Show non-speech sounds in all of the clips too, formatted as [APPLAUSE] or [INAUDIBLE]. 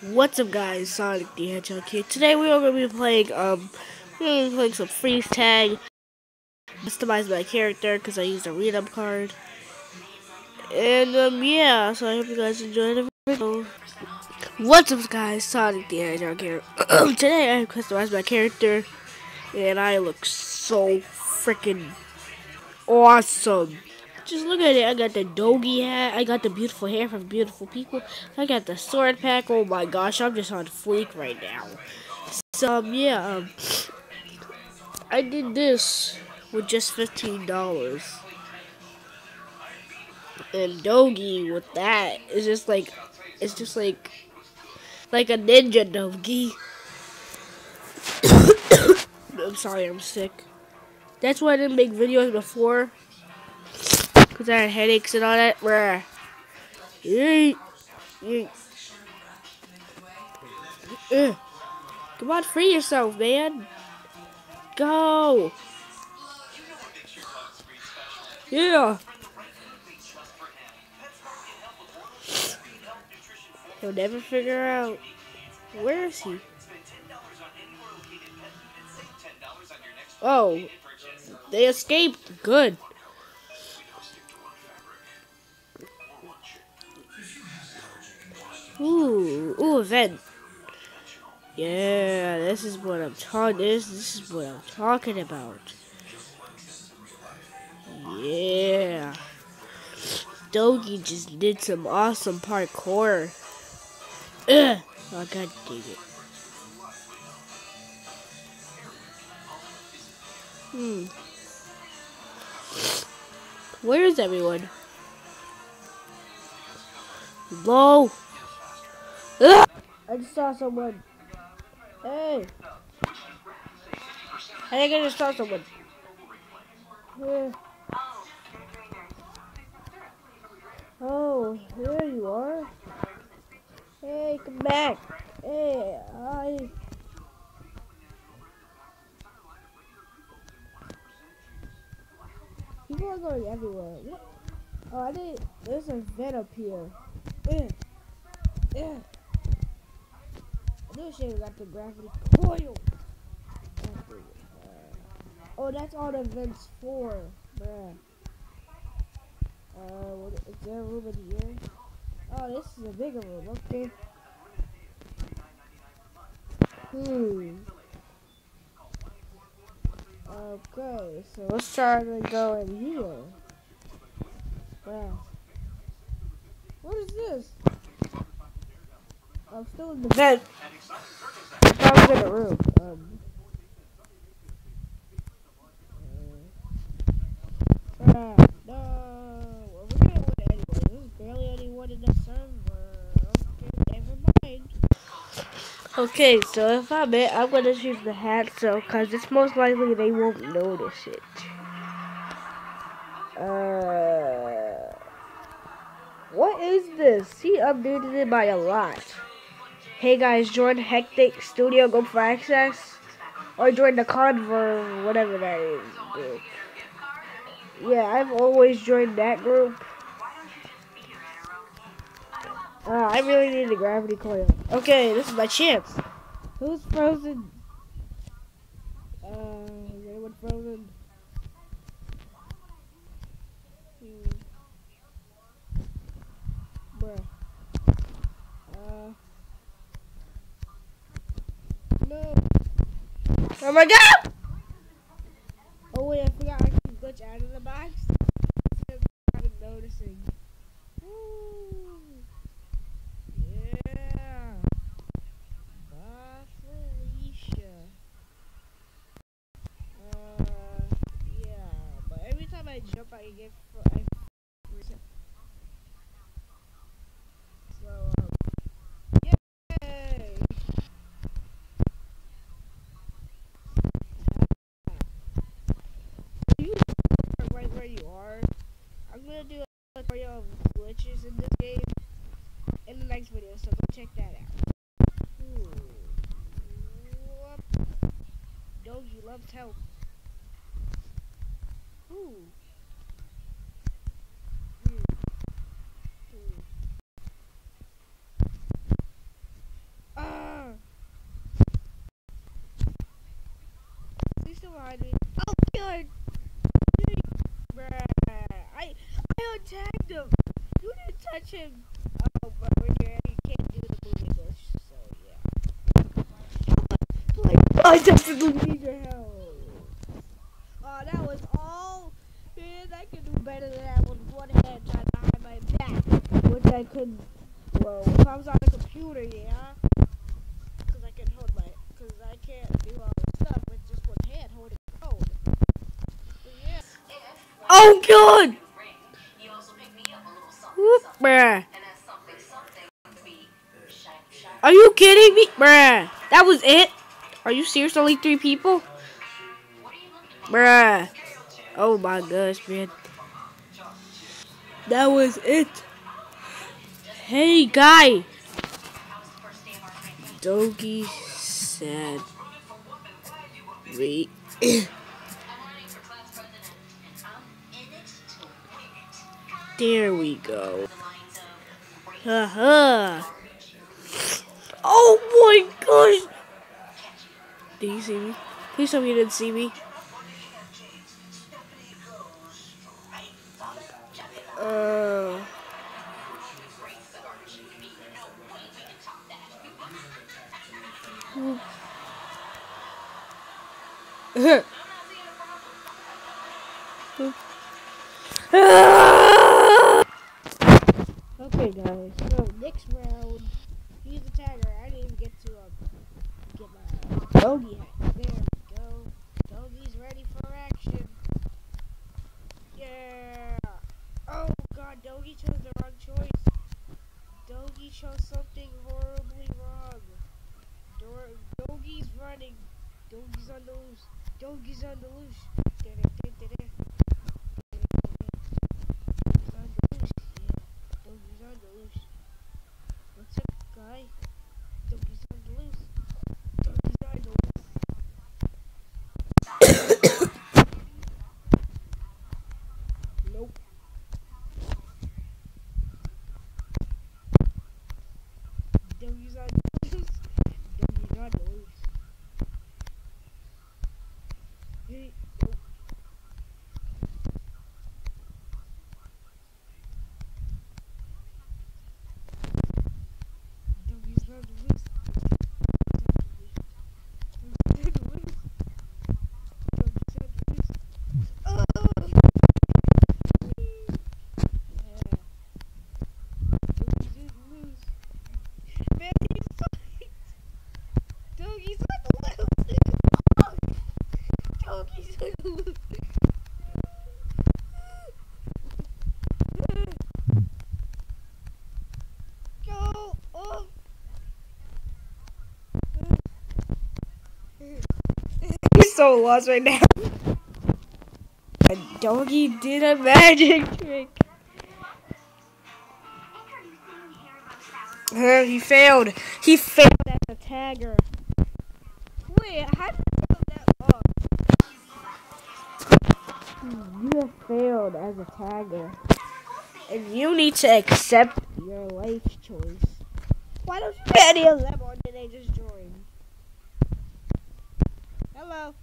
What's up guys, Sonic the Hedgehog here. Today we are going to be playing, um, we're going to be playing some freeze tag. Customize my character because I used a read up card. And, um, yeah, so I hope you guys enjoy the video. What's up guys, Sonic the Hedgehog here. [CLEARS THROAT] Today I customized my character and I look so freaking awesome. Just look at it. I got the doggy hat. I got the beautiful hair from beautiful people. I got the sword pack. Oh my gosh, I'm just on fleek right now. So um, yeah, um, I did this with just fifteen dollars. And doggy with that is just like, it's just like, like a ninja doggy. [COUGHS] I'm sorry, I'm sick. That's why I didn't make videos before. Because I had headaches and all that. Bruh. Yeet. Yeet. Ugh. Come on, free yourself, man. Go. Yeah. He'll never figure out. Where is he? Oh. They escaped. Good. Ooh, ooh, event. Yeah, this is what I'm talking. This, this is what I'm talking about. Yeah, Dogi just did some awesome parkour. Ugh. [CLEARS THROAT] Oh god dang it. Hmm. Where is everyone? Low. I just saw someone. Hey. I think I just saw someone. Yeah. Oh, there you are. Hey, come back. Hey, I... People are going everywhere. What? Oh, I didn't... There's a vent up here. Yeah. Yeah. She got the gravity coil. Oh, that's all the vents for. Bruh. Uh, what, is there a room in here? Oh, this is a bigger room. Okay. Hmm. Okay, so let's try to go in here. What is this? I'm still in the bed. I was in a room. Um. Uh, uh, no. We're gonna win anyway. There's barely anyone in the server. Okay, never mind. Okay, so if I'm it, I'm gonna choose the hat, so, cause it's most likely they won't notice it. Uh, what is this? He updated it by a lot. Hey guys, join Hectic Studio Go for access, or join the Conver, whatever that is. Yeah, I've always joined that group. Uh, I really need the gravity coil. Okay, this is my chance. Who's frozen? Uh, is anyone frozen? Hmm. Bruh. Uh. No. Oh my god! Oh wait, I forgot I can glitch out of the box. Instead of noticing. Yeah. But every time I jump, I get. I gonna do a tutorial of glitches in this game in the next video, so go check that out. Ooh. Doggy loves help. Ooh. Hmm. Hmm. Uh. Oh, God. Him. Oh, but when you're you can't do the move English, so yeah. Like, I touched Luigi hell. Oh, that was all. Man, I could do better than that with one hand trying to my back. Which I couldn't. Well, if I was on a computer, yeah. Because I can hold my. Because I can't do all this stuff with just one hand holding the. But yeah. Oh, God! Shine, shine. Are you kidding me? Bruh. That was it? Are you serious? Only three people? Bruh. Oh my gosh, man. That was it. Hey, guy. Dogi said. Wait. [CLEARS THROAT] there we go. Great Haha. Oh my gosh. Did you see me? Please tell me you didn't see me. Uh. Okay, guys. So next round, he's the tiger. I didn't even get to um, get my doggy. There we go. Doggy's ready for action. Yeah. Oh God, Doggy chose the wrong choice. Doggy chose something horribly wrong. Doggy's running. Doggy's on the loose. Doggy's on the loose. Da-da-da-da-da. Doggy's on the loose. Yeah. Doggy's on the loose. What's up, guy? Doggy's on the loose. Doggy's on the loose. nope. Doggy's on the loose. Doggy's on the loose. Hey, nope. Doggy's on the loose. Doggy's on the loose. Doggy's on the loose. Oh! Yeah. Doggy's on the loose. Man, he's tight. Doggy's on the loose. Oh! Doggy's on the loose. Go! Oh! He's so lost right now. A doggy did a magic trick. Uh, he failed. He failed as a tagger. Wait, how did you that? You have failed as a tagger. And you need to accept your life choice. Why don't you any of them or did they just join? Hello.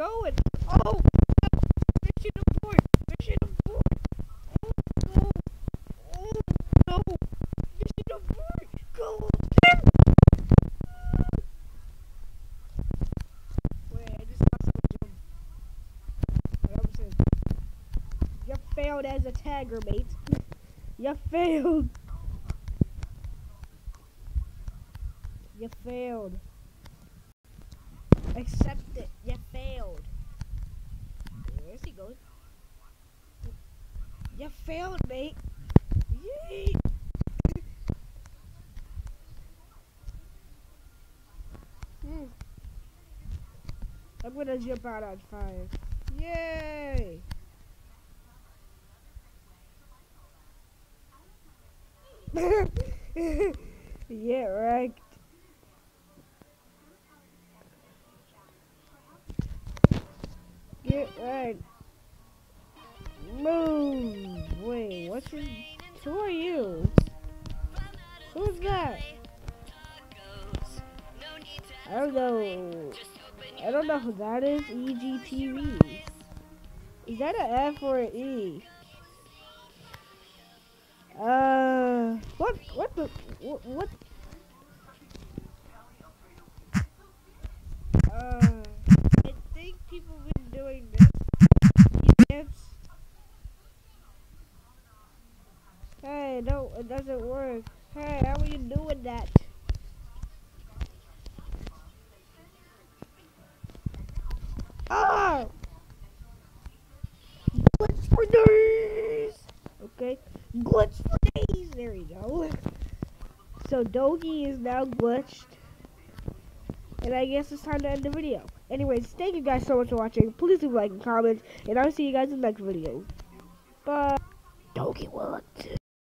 Going? Oh! no. Mission abort! Mission abort! Oh no! Oh no! Mission abort! Go! Wait, I just lost my jump. Wait, I'm saying. You failed as a tagger, mate. [LAUGHS] You failed. You failed. Accept it. He You failed, mate. Yay! Hmm. I'm gonna jump out on fire. Yay! [LAUGHS] yeah, right. Get right. Move. Wait, what's your... Who are you? Who's that? I don't know. I don't know who that is. EGTV. Is that an F or an E? Uh, what, what the, what, what? Uh, I think people been doing this. Dance. Hey, no, it doesn't work. Hey, how are you doing that? Ah! Glitch for days! Okay, glitch! There we go. So Dogi is now glitched. And I guess it's time to end the video. Anyways, thank you guys so much for watching. Please leave a like and comment. And I'll see you guys in the next video. Bye. Dogi will